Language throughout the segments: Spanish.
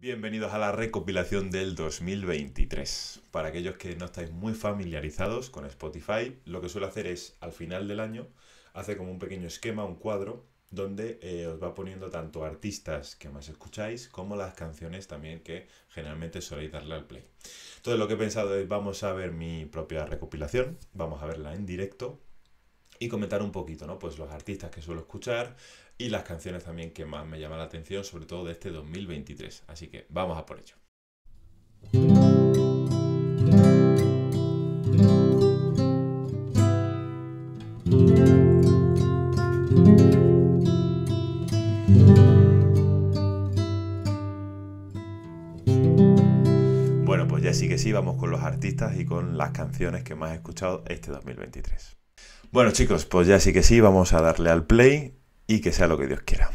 Bienvenidos a la recopilación del 2023. Para aquellos que no estáis muy familiarizados con Spotify, lo que suelo hacer es al final del año hace como un pequeño esquema, un cuadro, donde eh, os va poniendo tanto artistas que más escucháis como las canciones también que generalmente soléis darle al play. Entonces lo que he pensado es vamos a ver mi propia recopilación, vamos a verla en directo y comentar un poquito, ¿no? Pues los artistas que suelo escuchar y las canciones también que más me llaman la atención, sobre todo de este 2023. Así que vamos a por ello. Bueno, pues ya sí que sí, vamos con los artistas y con las canciones que más he escuchado este 2023. Bueno chicos, pues ya sí que sí, vamos a darle al play y que sea lo que Dios quiera.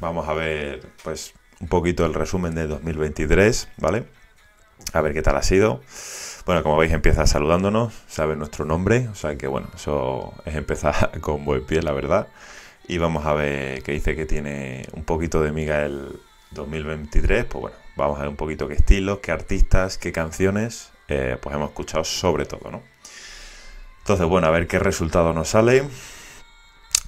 Vamos a ver pues un poquito el resumen de 2023, ¿vale? A ver qué tal ha sido. Bueno, como veis empieza saludándonos, sabe nuestro nombre, o sea que bueno, eso es empezar con buen pie, la verdad. Y vamos a ver qué dice que tiene un poquito de miga el 2023, pues bueno, vamos a ver un poquito qué estilos, qué artistas, qué canciones, eh, pues hemos escuchado sobre todo, ¿no? Entonces, bueno, a ver qué resultado nos sale.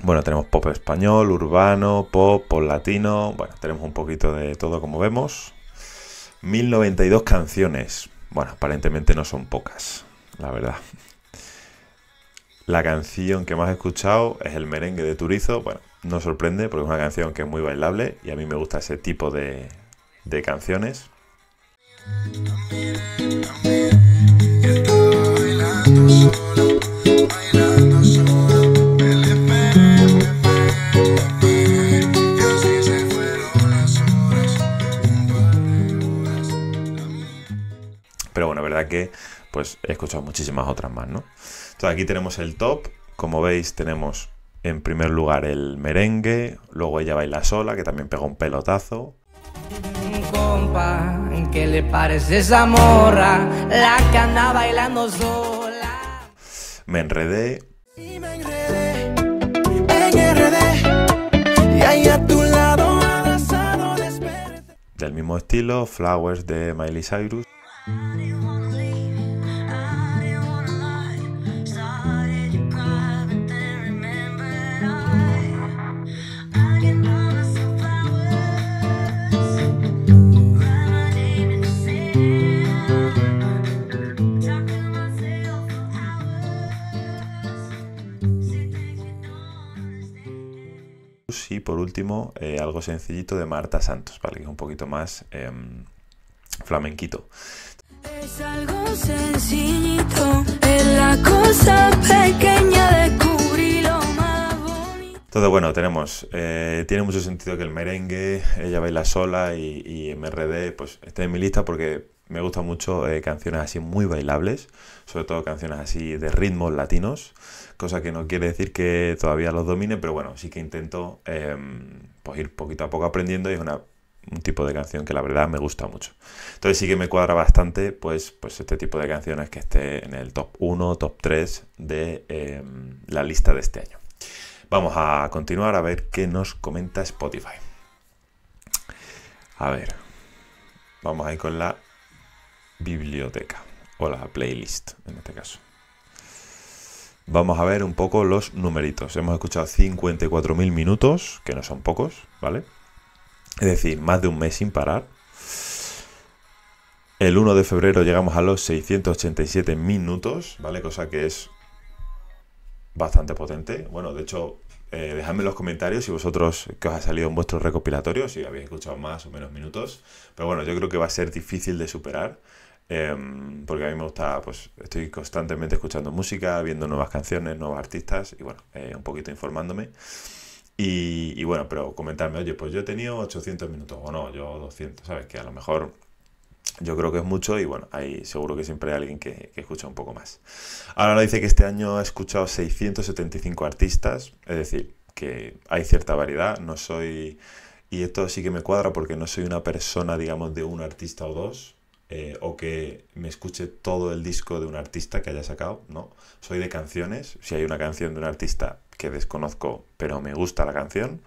Bueno, tenemos pop español, urbano, pop, pop latino. Bueno, tenemos un poquito de todo como vemos. 1092 canciones. Bueno, aparentemente no son pocas, la verdad. La canción que más he escuchado es el merengue de Turizo. Bueno, no sorprende porque es una canción que es muy bailable y a mí me gusta ese tipo de, de canciones. Que pues he escuchado muchísimas otras más, ¿no? Entonces aquí tenemos el top. Como veis, tenemos en primer lugar el merengue, luego ella baila sola, que también pega un pelotazo. Compa, ¿qué le parece esa morra? La que anda bailando sola. Me enredé, Y me enredé, en RD, y ahí a tu lado abrazado desperté. del mismo estilo, Flowers de Miley Cyrus. Y por último, eh, algo sencillito de Marta Santos, ¿vale? Que es un poquito más em, flamenquito. Es algo sencillito, es la cosa pequeña bonito. Entonces, bueno, tenemos, eh, tiene mucho sentido que el merengue, ella baila sola y, y MRD, pues esté en mi lista porque me gustan mucho eh, canciones así muy bailables, sobre todo canciones así de ritmos latinos, cosa que no quiere decir que todavía los domine, pero bueno, sí que intento em, pues ir poquito a poco aprendiendo y es un tipo de canción que la verdad me gusta mucho. Entonces sí que me cuadra bastante pues, pues este tipo de canciones que esté en el top 1, top 3 de em, la lista de este año. Vamos a continuar a ver qué nos comenta Spotify. A ver, vamos a ir con la biblioteca o la playlist en este caso. Vamos a ver un poco los numeritos. Hemos escuchado 54.000 minutos, que no son pocos, ¿vale? Es decir, más de un mes sin parar. El 1 de febrero llegamos a los 687 minutos, ¿vale? Cosa que es bastante potente. Bueno, de hecho, eh, dejadme en los comentarios si vosotros que os ha salido en vuestro recopilatorio, si habéis escuchado más o menos minutos. Pero bueno, yo creo que va a ser difícil de superar. Em, porque a mí me gusta, pues estoy constantemente escuchando música, viendo nuevas canciones, nuevos artistas y bueno, eh, un poquito informándome. Y, y bueno, pero comentarme, oye, pues yo he tenido 800 minutos o no, yo 200, ¿sabes? Que a lo mejor yo creo que es mucho y bueno, hay seguro que siempre hay alguien que, que escucha un poco más. Ahora dice que este año ha escuchado 675 artistas, es decir, que hay cierta variedad, no soy... Y esto sí que me cuadra porque no soy una persona, digamos, de un artista o dos, eh, o que me escuche todo el disco de un artista que haya sacado, no. Soy de canciones, si hay una canción de un artista que desconozco, pero me gusta la canción,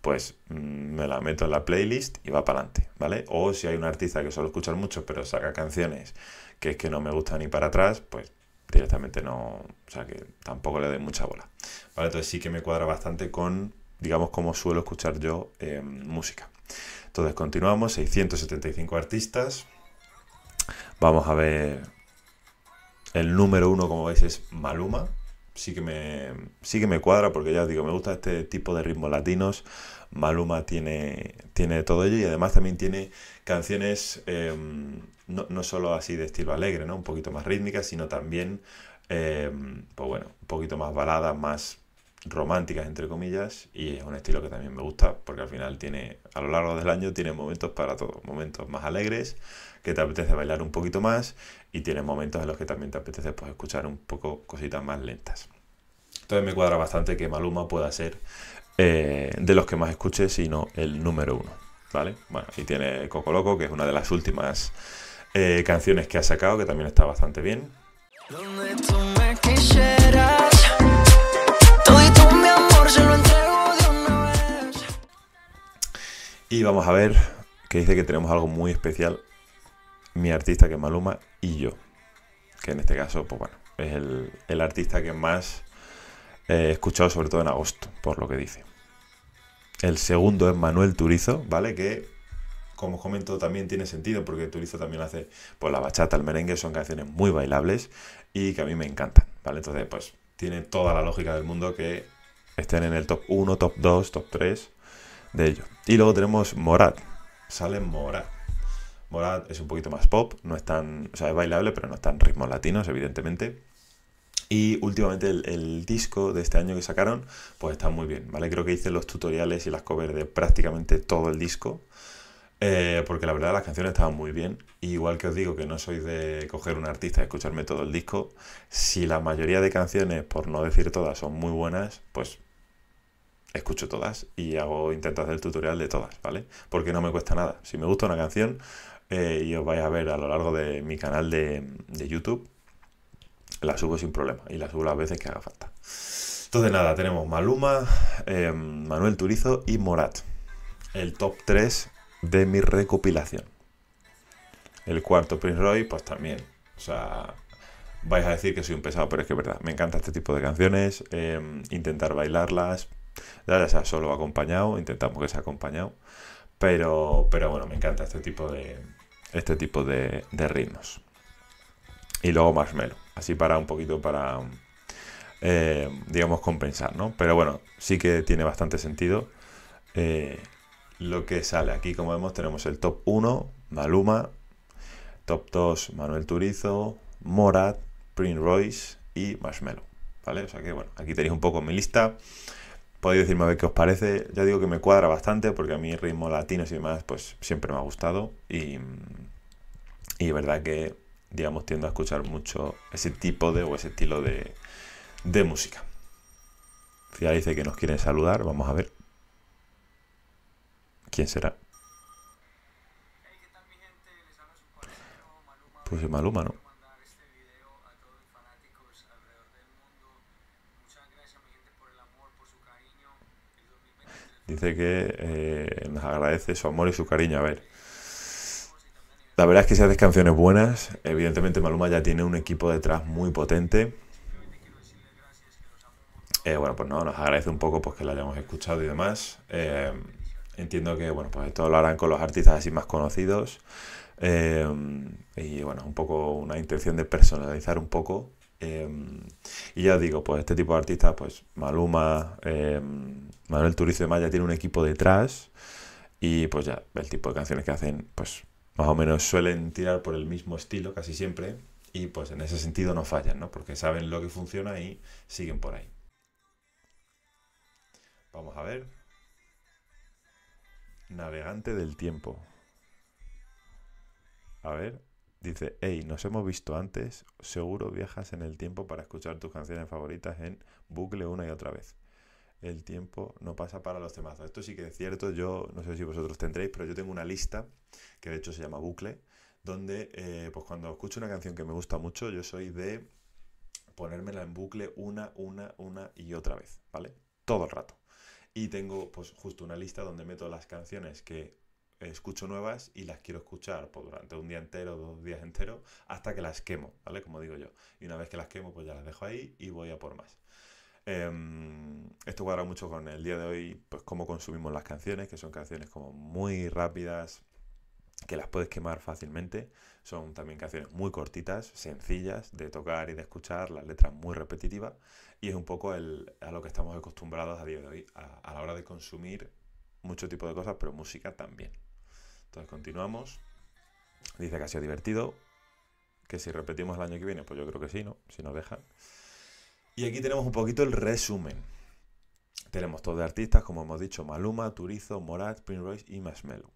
pues mm, me la meto en la playlist y va para adelante, ¿vale? O si hay un artista que solo escuchar mucho, pero saca canciones que es que no me gustan ni para atrás, pues directamente no, o sea que tampoco le doy mucha bola, ¿vale? Entonces sí que me cuadra bastante con, digamos, cómo suelo escuchar yo em, música. Entonces continuamos, 675 artistas. Vamos a ver el número uno, como veis, es Maluma. Sí que me, sí que me cuadra porque ya os digo, me gusta este tipo de ritmos latinos. Maluma tiene, tiene todo ello y además también tiene canciones em, no, no, solo así de estilo alegre, ¿no? Un poquito más rítmicas, sino también, em, pues bueno, un poquito más baladas, más románticas, entre comillas, y es un estilo que también me gusta porque al final tiene, a lo largo del año, tiene momentos para todo, momentos más alegres, que te apetece bailar un poquito más, y tiene momentos en los que también te apetece pues, escuchar un poco cositas más lentas. Entonces me cuadra bastante que Maluma pueda ser eh, de los que más escuche, sino el número uno, ¿vale? Bueno, y tiene Coco Loco, que es una de las últimas eh, canciones que ha sacado, que también está bastante bien. Y vamos a ver que dice que tenemos algo muy especial, mi artista que es Maluma y yo. Que en este caso, pues bueno, es el, artista que más he escuchado, sobre todo en agosto, por lo que dice. El segundo es Manuel Turizo, ¿vale? Que, como os comento, también tiene sentido porque Turizo también hace, pues la bachata, el merengue, son canciones muy bailables y que a mí me encantan, ¿vale? Entonces, pues tiene toda la lógica del mundo que estén en el top 1, top 2, top 3 de ello. Y luego tenemos Morat. Sale Morat. Morat es un poquito más pop, no es tan, o sea, es bailable, pero no es tan ritmos latinos, evidentemente. Y últimamente el, disco de este año que sacaron, pues está muy bien, ¿vale? Creo que hice los tutoriales y las covers de prácticamente todo el disco. Eh, porque la verdad las canciones estaban muy bien. igual que os digo que no soy de coger un artista y escucharme todo el disco, si la mayoría de canciones, por no decir todas, son muy buenas, pues escucho todas y hago intento hacer tutorial de todas, ¿vale? Porque no me cuesta nada. Si me gusta una canción eh, y os vais a ver a lo largo de mi canal de, YouTube, la subo sin problema y la subo las veces que haga falta. Entonces nada, tenemos Maluma, em, Manuel Turizo y Morat. El top 3 de mi recopilación. El cuarto Prince Roy, pues también. O sea, vais a decir que soy un pesado, pero es que es verdad. Me encanta este tipo de canciones. Em, intentar bailarlas, ya sea solo acompañado, intentamos que sea acompañado. Pero, pero bueno, me encanta este tipo de, este tipo de, ritmos. Y luego Marshmallow, así para un poquito para, eh, digamos, compensar, ¿no? Pero bueno, sí que tiene bastante sentido eh, lo que sale. Aquí, como vemos, tenemos el top 1, Maluma, top 2, Manuel Turizo, Morat, Prince Royce y Marshmallow, ¿vale? O sea que, bueno, aquí tenéis un poco mi lista podéis decirme a ver qué os parece. Ya digo que me cuadra bastante porque a mí ritmo latinos y demás pues siempre me ha gustado y, y verdad que digamos tiendo a escuchar mucho ese tipo de o ese estilo de, de música. Ya dice que nos quieren saludar, vamos a ver. ¿Quién será? Pues es Maluma, ¿no? Dice que eh, nos agradece su amor y su cariño. A ver. La verdad es que si haces canciones buenas, evidentemente Maluma ya tiene un equipo detrás muy potente. Eh, bueno, pues no, nos agradece un poco pues, que la hayamos escuchado y demás. Eh, entiendo que, bueno, pues esto lo harán con los artistas así más conocidos. y bueno, un poco una intención de personalizar un poco. Y ya digo, pues este tipo de artistas, pues Maluma, Manuel Turizo de Maya tiene un equipo detrás y pues ya, el tipo de canciones que hacen, pues más o menos suelen tirar por el mismo estilo casi siempre y pues en ese sentido no fallan, ¿no? Porque saben lo que funciona y siguen por ahí. Vamos a ver. Navegante del tiempo. A ver, dice, hey, nos hemos visto antes, seguro viajas en el tiempo para escuchar tus canciones favoritas en bucle una y otra vez el tiempo no pasa para los temazos. Esto sí que es cierto, yo no sé si vosotros tendréis, pero yo tengo una lista que de hecho se llama bucle, donde eh, pues cuando escucho una canción que me gusta mucho, yo soy de ponérmela en bucle una, una, una y otra vez, ¿vale? Todo el rato. y tengo pues justo una lista donde meto las canciones que escucho nuevas y las quiero escuchar pues, durante un día entero, dos días enteros, hasta que las quemo, ¿vale? Como digo yo. Y una vez que las quemo, pues ya las dejo ahí y voy a por más. Em, esto cuadra mucho con el día de hoy, pues cómo consumimos las canciones, que son canciones como muy rápidas, que las puedes quemar fácilmente. Son también canciones muy cortitas, sencillas de tocar y de escuchar, las letras muy repetitivas. Y es un poco el, a lo que estamos acostumbrados a día de hoy, a, a la hora de consumir mucho tipo de cosas, pero música también. Entonces continuamos. Dice que ha sido divertido. Que si repetimos el año que viene, pues yo creo que sí, ¿no? Si nos dejan. Y aquí tenemos un poquito el resumen. Tenemos todos de artistas, como hemos dicho, Maluma, Turizo, Morat, Prince Royce y Marshmello.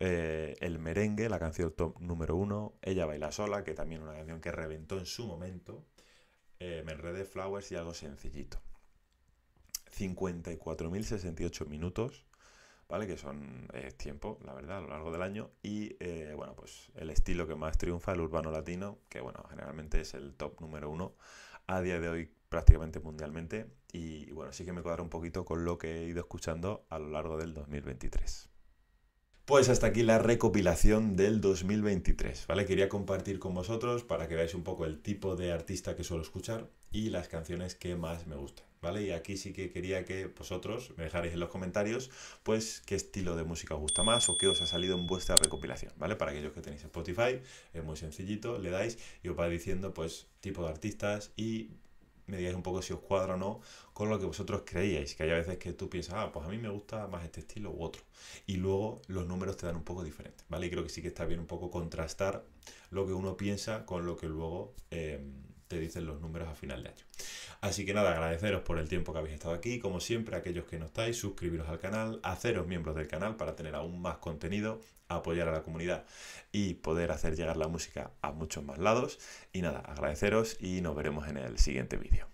Eh, el merengue, la canción top número uno, Ella baila sola, que también una canción que reventó en su momento. Eh, me enredé Flowers y algo sencillito. 54.068 minutos, ¿vale? Que son eh, tiempo, la verdad, a lo largo del año. Y eh, bueno, pues el estilo que más triunfa, el urbano latino, que bueno, generalmente es el top número uno a día de hoy prácticamente mundialmente. Y bueno, sí que me cuadra un poquito con lo que he ido escuchando a lo largo del 2023. Pues hasta aquí la recopilación del 2023, ¿vale? Quería compartir con vosotros para que veáis un poco el tipo de artista que suelo escuchar y las canciones que más me gustan, ¿vale? Y aquí sí que quería que vosotros me dejarais en los comentarios, pues, qué estilo de música os gusta más o qué os ha salido en vuestra recopilación, ¿vale? Para aquellos que tenéis Spotify, es muy sencillito, le dais y os va diciendo, pues, tipo de artistas y me digáis un poco si os cuadra o no con lo que vosotros creíais. Que hay veces que tú piensas, ah, pues a mí me gusta más este estilo u otro. Y luego los números te dan un poco diferentes, ¿vale? Y creo que sí que está bien un poco contrastar lo que uno piensa con lo que luego eh, te dicen los números a final de año. Así que nada, agradeceros por el tiempo que habéis estado aquí. Como siempre, aquellos que no estáis, suscribiros al canal, haceros miembros del canal para tener aún más contenido, apoyar a la comunidad y poder hacer llegar la música a muchos más lados. Y nada, agradeceros y nos veremos en el siguiente vídeo.